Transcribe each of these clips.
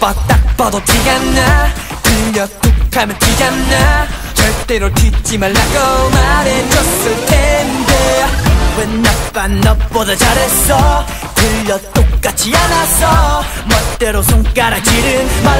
봐, 딱 봐도 티가 나? 들려 툭하면 티가 나? 절대로 튀지 말라고 말해줬을 텐데. 왜 나빠 너보다 잘했어. 들려 똑같지 않았어 멋대로 손가락질은 말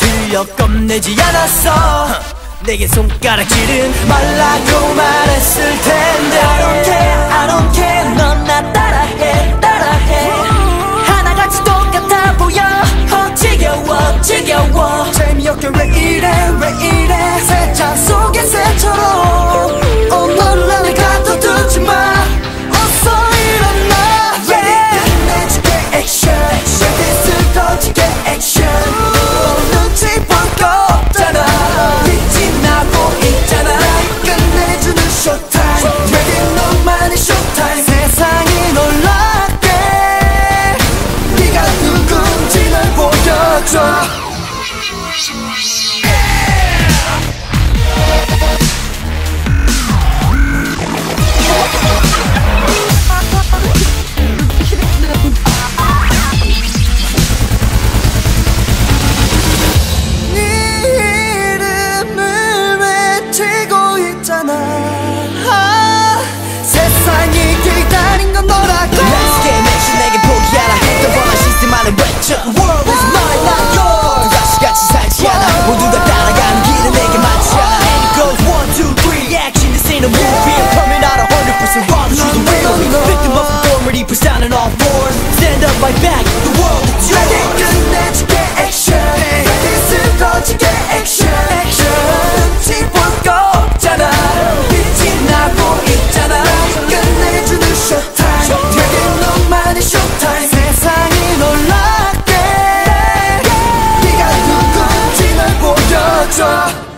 들려 겁내지 않았어. 내게 손가락질은 말라고 말했을 텐데. I don't care I don't care. 넌 나 따라해 따라해. 하나같이 똑같아 보여. 어 지겨워 지겨워. 재미없게 왜 이래 왜 이래. 새찬 속 Oh, my gosh. 아.